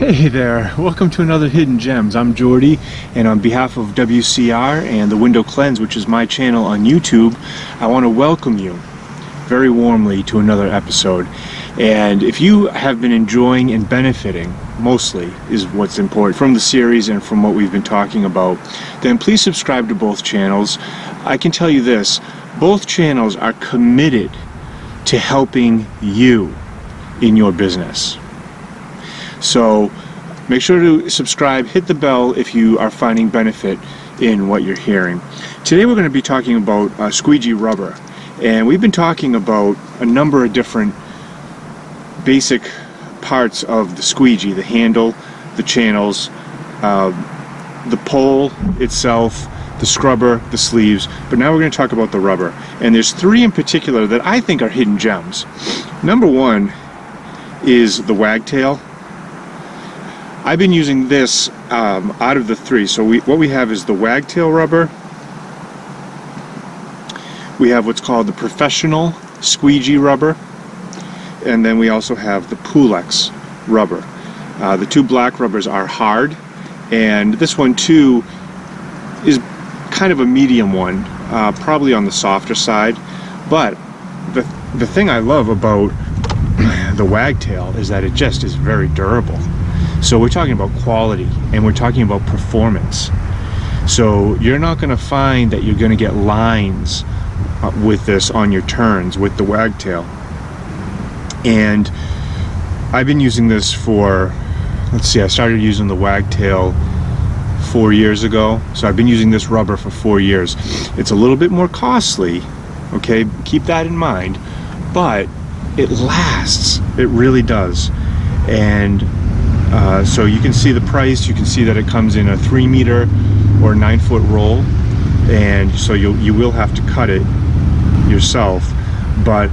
Hey there, welcome to another Hidden Gems. I'm Jordie, and on behalf of WCR and the Window Cleanse, which is my channel on YouTube, I want to welcome you very warmly to another episode. And if you have been enjoying and benefiting, mostly is what's important from the series and from what we've been talking about, then please subscribe to both channels. I can tell you this both channels are committed to helping you in your business. So make sure to subscribe, hit the bell if you are finding benefit in what you're hearing. Today we're going to be talking about uh, squeegee rubber. And we've been talking about a number of different basic parts of the squeegee, the handle, the channels, uh, the pole itself, the scrubber, the sleeves, but now we're going to talk about the rubber. And there's three in particular that I think are hidden gems. Number one is the wagtail. I've been using this um, out of the three. So we, what we have is the wagtail rubber. We have what's called the professional squeegee rubber. And then we also have the Pulex rubber. Uh, the two black rubbers are hard, and this one too is kind of a medium one, uh, probably on the softer side. But the the thing I love about the wagtail is that it just is very durable. So we're talking about quality and we're talking about performance. So you're not going to find that you're going to get lines uh, with this on your turns with the wagtail. And I've been using this for, let's see, I started using the wagtail four years ago. So I've been using this rubber for four years. It's a little bit more costly, okay? Keep that in mind. But it lasts. It really does. And uh, so you can see the price. You can see that it comes in a three meter or nine foot roll. And so you you will have to cut it yourself. But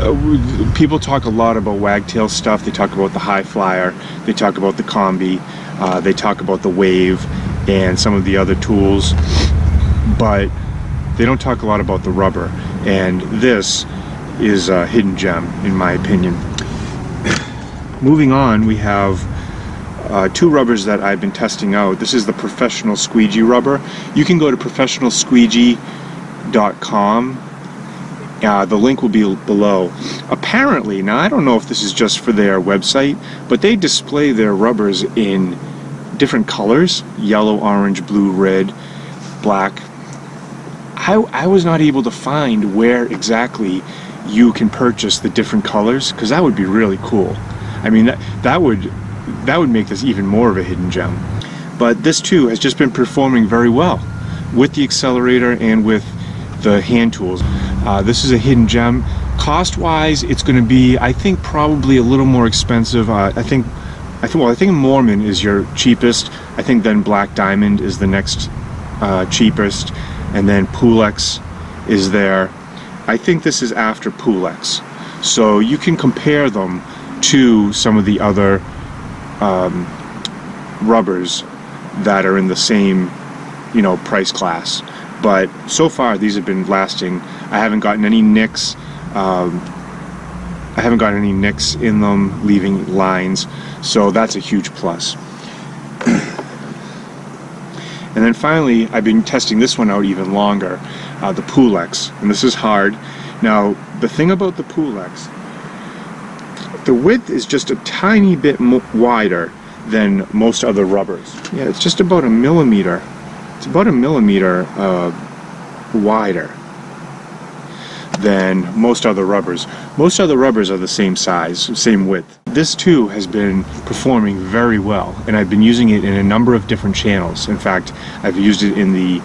uh, people talk a lot about wagtail stuff. They talk about the high flyer. They talk about the combi. Uh, they talk about the wave and some of the other tools. But they don't talk a lot about the rubber. And this is a hidden gem, in my opinion. Moving on, we have uh, two rubbers that I've been testing out. This is the Professional Squeegee rubber. You can go to professionalsqueegee.com. Uh, the link will be below. Apparently, now I don't know if this is just for their website, but they display their rubbers in different colors yellow, orange, blue, red, black. I, I was not able to find where exactly you can purchase the different colors because that would be really cool. I mean that that would that would make this even more of a hidden gem. But this too has just been performing very well with the Excelerator and with the hand tools. Uh, this is a hidden gem. Cost wise, it's going to be I think probably a little more expensive. Uh, I think I think well I think Moerman is your cheapest. I think then Black Diamond is the next uh, cheapest, and then Pulex is there I think this is after Pulex. So you can compare them to some of the other um, rubbers that are in the same, you know, price class. But so far, these have been lasting. I haven't gotten any nicks. Um, I haven't gotten any nicks in them, leaving lines. So that's a huge plus. and then finally, I've been testing this one out even longer uh, the Pulex, and this is hard. Now, the thing about the Pulex, the width is just a tiny bit wider than most other rubbers. Yeah, it's just about a millimeter. It's about a millimeter uh, wider than most other rubbers. Most other rubbers are the same size, same width. This too has been performing very well, and I've been using it in a number of different channels. In fact, I've used it in the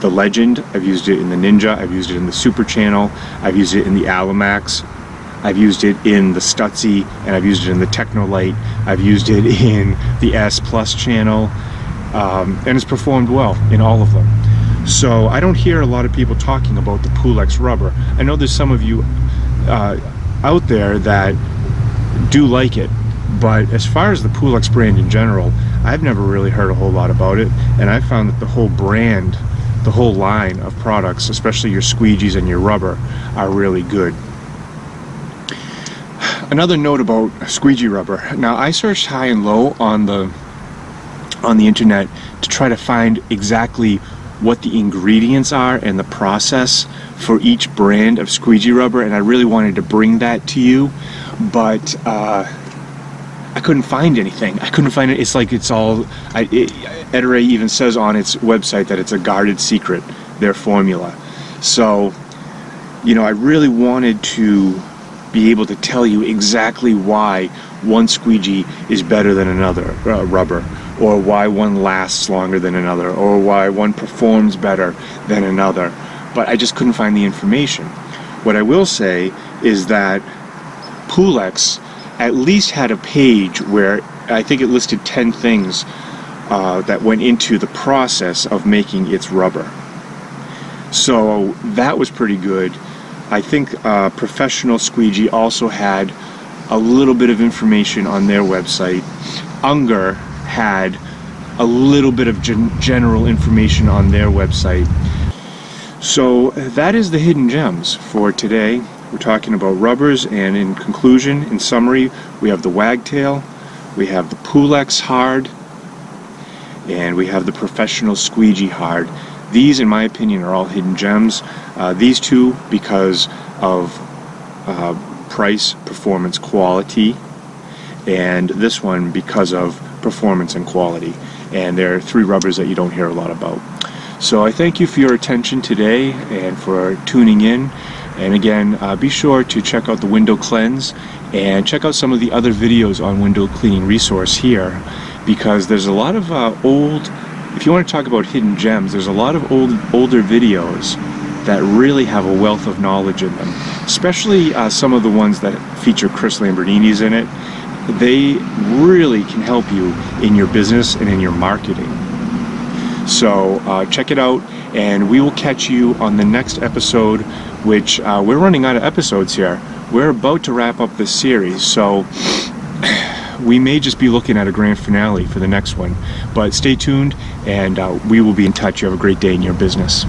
the Legend, I've used it in the Ninja, I've used it in the Super Channel, I've used it in the Alamax, I've used it in the Stutzy, and I've used it in the Technolite, I've used it in the S Plus channel, um, and it's performed well in all of them. So I don't hear a lot of people talking about the Pulex rubber. I know there's some of you uh, out there that do like it, but as far as the Pulex brand in general, I've never really heard a whole lot about it, and I found that the whole brand the whole line of products, especially your squeegees and your rubber, are really good. Another note about squeegee rubber. Now I searched high and low on the on the internet to try to find exactly what the ingredients are and the process for each brand of squeegee rubber and I really wanted to bring that to you but uh, I couldn't find anything. I couldn't find it. It's like it's all. I, it, even says on its website that it's a guarded secret, their formula. So, you know, I really wanted to be able to tell you exactly why one squeegee is better than another uh, rubber, or why one lasts longer than another, or why one performs better than another. But I just couldn't find the information. What I will say is that Pulex at least had a page where I think it listed 10 things uh, that went into the process of making its rubber. So that was pretty good. I think uh, Professional Squeegee also had a little bit of information on their website. Unger had a little bit of gen general information on their website. So that is the hidden gems for today. We're talking about rubbers, and in conclusion, in summary, we have the Wagtail, we have the Pulex Hard, and we have the Professional Squeegee Hard. These, in my opinion, are all hidden gems. Uh, these two, because of uh, price, performance, quality, and this one because of performance and quality. And there are three rubbers that you don't hear a lot about. So I thank you for your attention today and for tuning in. And again, uh, be sure to check out the window cleanse and check out some of the other videos on window cleaning resource here because there's a lot of uh, old, if you want to talk about hidden gems, there's a lot of old older videos that really have a wealth of knowledge in them, especially uh, some of the ones that feature Chris Lambrinides in it. They really can help you in your business and in your marketing. So uh, check it out, and we will catch you on the next episode which uh, we're running out of episodes here. We're about to wrap up this series, so we may just be looking at a grand finale for the next one. But stay tuned, and uh, we will be in touch. You have a great day in your business.